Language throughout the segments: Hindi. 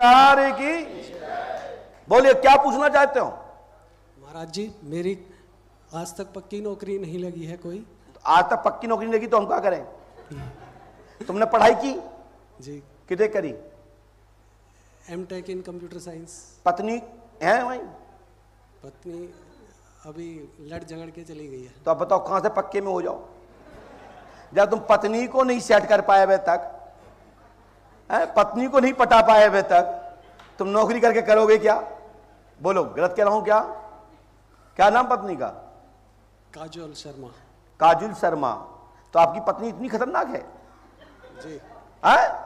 कार्य की बोलिए क्या पूछना चाहते हो? महाराज जी मेरी आज तक पक्की नौकरी नहीं लगी है कोई। आज तक पक्की नौकरी लगी तो हम क्या करें? तुमने पढ़ाई की? जी। कितने करी? M Tech in computer science पत्नी है वही? पत्नी अभी लड़ झगड़ के चली गई है। तो अब बताओ कहाँ से पक्के में हो जाओ? जब तुम पत्नी को नहीं सेट कर पाए अभी तक है? पत्नी को नहीं पटा पाए अभी तक। तुम नौकरी करके करोगे क्या? बोलो गलत कह रहा हूँ क्या? क्या नाम पत्नी का? काजोल शर्मा। काजुल शर्मा। तो आपकी पत्नी इतनी खतरनाक है? जी। हैं?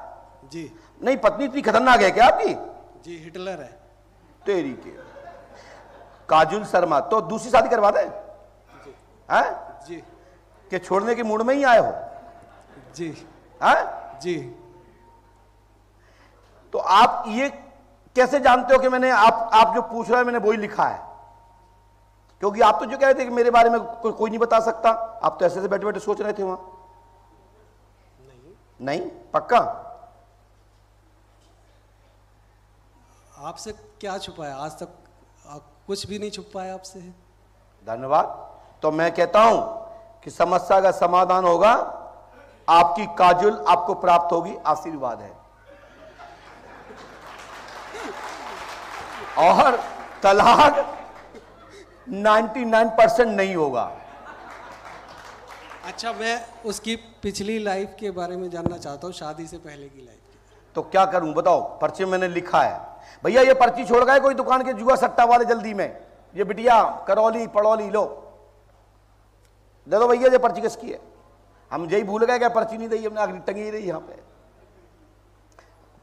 जी। नहीं पत्नी इतनी खतरनाक है क्या आपकी? जी हिटलर है। तेरी के। काजुल शर्मा तो दूसरी शादी करवा दे। हैं? जी। कि छोड़ने के मूड में ही आए हो? जी। हैं? जी। आप ये कैसे जानते हो कि मैंने आप आप जो पूछ रहे हैं मैंने वही लिखा है? क्योंकि आप तो जो कह रहे थे कि मेरे बारे में को, कोई नहीं बता सकता। आप तो ऐसे से बैठे बैठे सोच रहे थे वहाँ। नहीं। नहीं? पक्का? आपसे क्या छुपाया आज तक कुछ भी नहीं छुप पाया आपसे। धन्यवाद। तो मैं कहता हूँ कि समस्या का समाधान होगा। आपकी काजुल आपको प्राप्त होगी आशीर्वाद है। और तलाक 99 परसेंट नहीं होगा। अच्छा मैं उसकी पिछली लाइफ के बारे में जानना चाहता हूँ शादी से पहले की लाइफ तो क्या करूँ बताओ पर्चे मैंने लिखा है। भैया ये पर्ची छोड़ गए कोई दुकान के जुआ सट्टा वाले जल्दी में? ये बिटिया करौली पड़ौली लो। दे दो भैया ये पर्ची किसकी है? हम यही भूल गए क्या पर्ची नहीं दी हमने आखिरी टंगी रही यहाँ पे।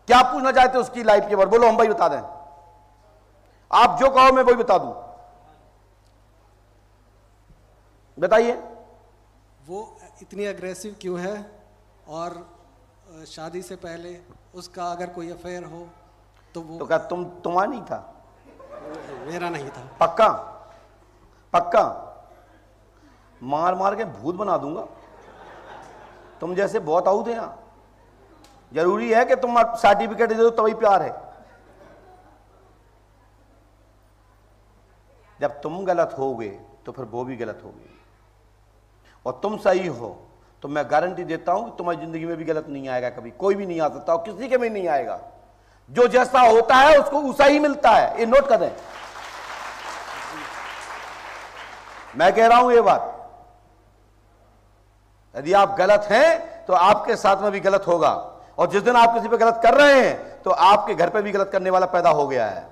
क्या पूछना चाहते हो उसकी लाइफ के बारे बोलो हम भाई बता दें। आप जो कहो मैं वही बता दूँ। बताइए। वो इतनी अग्रेसिव क्यों है? और शादी से पहले उसका अगर कोई अफेयर हो तो वो तो क्या तुम तुम्हारा नहीं था? मेरा नहीं था। पक्का? पक्का? मार मार के भूत बना दूँगा। तुम जैसे बहुत आउट हैं यहाँ। ज़रूरी है कि तुम सर्टिफिकेट दे दो तभी प्यार है। जब तुम गलत होगे तो फिर वो भी गलत होगी। और तुम सही हो तो मैं गारंटी देता हूँ कि तुम्हारी ज़िंदगी में भी गलत नहीं आएगा कभी, कोई भी नहीं आ सकता और किसी के में नहीं आएगा। जो जैसा होता है, उसको उसा ही मिलता है। ये नोट करें मैं कह रहा हूँ ये बात। यदि आप गलत हैं तो आपके साथ में भी गलत होगा। और जिस दिन आप किसी पे गलत कर रहे हैं तो आपके घर पे भी गलत करने वाला पैदा हो गया है।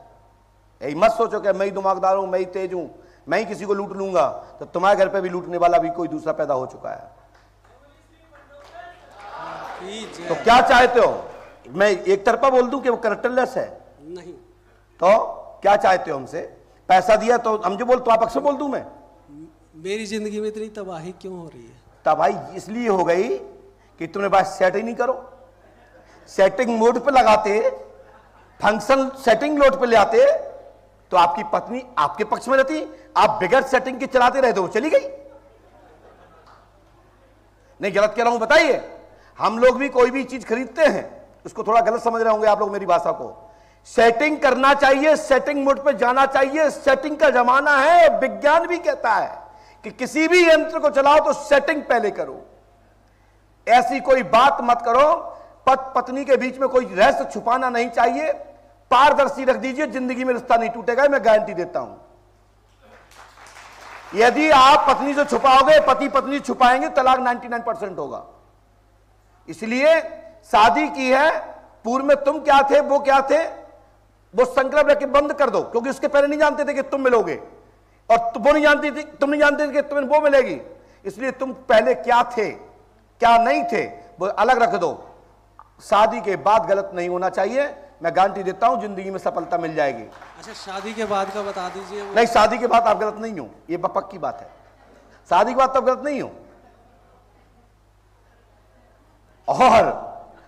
यही मत सोचो कि मैं ही दिमागदार हूँ मैं ही तेज हूँ मैं ही किसी को लूट लूँगा तो तुम्हारे घर पे भी लूटने वाला भी कोई दूसरा पैदा हो चुका है। तो क्या चाहते हो? मैं एक तरफा बोल दूँ कि वो करेक्टरलेस है? नहीं। तो क्या चाहते हो हमसे? पैसा दिया तो हम जो बोल तो आप अक्सर बोल दूँ मैं? मेरी ज़िंदगी में इतनी तबाही क्यों हो रही है? तबाही इसलिए हो गई कि तुमने बात सेट ही नहीं करो। सेटिंग मोड पे लगाते फ़ंक्शन सेटिंग लोड पे ले आते तो आपकी पत्नी आपके पक्ष में रहती, आप बिगड़ सेटिंग के चलाते रहते हो, चली गई। नहीं, गलत कह रहा हूँ, बताइए। हम लोग भी कोई भी चीज़ खरीदते हैं, उसको थोड़ा गलत समझ रहे होंगे आप लोग मेरी भाषा को। सेटिंग करना चाहिए सेटिंग मोड पे जाना चाहिए। सेटिंग का जमाना है, विज्ञान भी कहता है कि किसी भी यंत्र को चलाओ तो सेटिंग पहले करो। ऐसी कोई बात मत करो पत पत्नी के बीच में कोई रहस्य छुपाना नहीं चाहिए। पारदर्शी रख दीजिए, ज़िंदगी में रिश्ता नहीं टूटेगा, मैं गारंटी देता हूँ। यदि आप पत्नी से छुपाओगे, पति पत्नी छुपाएँगे, तलाक 99 परसेंट होगा। इसलिए शादी की है, पूर्व में तुम क्या थे, वो क्या थे, वो संकल्प लेके बंद कर दो, क्योंकि उसके पहले नहीं जानते थे कि तुम मिलोगे। और वो नहीं जानती थी, तुम नहीं जानते थे कि तुम्हें वो मिलेगी। इसलिए तुम पहले क्या थे, क्या नहीं थे, वो अलग रख दो। शादी के बाद गलत नहीं होना चाहिए। मैं गारंटी देता हूँ ज़िंदगी में सफलता मिल जाएगी। अच्छा शादी के बाद का बता दीजिए नहीं शादी के बाद आप गलत नहीं हो। ये बपक की बात है। शादी के बाद तब गलत नहीं हो। और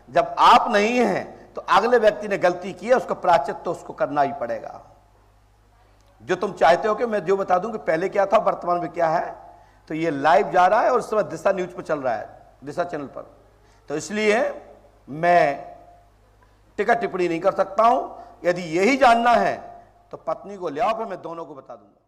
जब आप नहीं हैं तो अगले व्यक्ति ने गलती की है उसका प्राचित तो उसको करना ही पड़ेगा। जो तुम चाहते हो कि मैं जो बता दूँ कि पहले क्या था वर्तमान में क्या है तो ये लाइव जा रहा है और इस समय दिशा न्यूज़ पर चल रहा है दिशा चैनल पर। तो इसलिए मैं टिकट टिप्पणी नहीं कर सकता हूँ। यदि यही जानना है तो पत्नी को ले आओ, फिर मैं दोनों को बता दूँगा।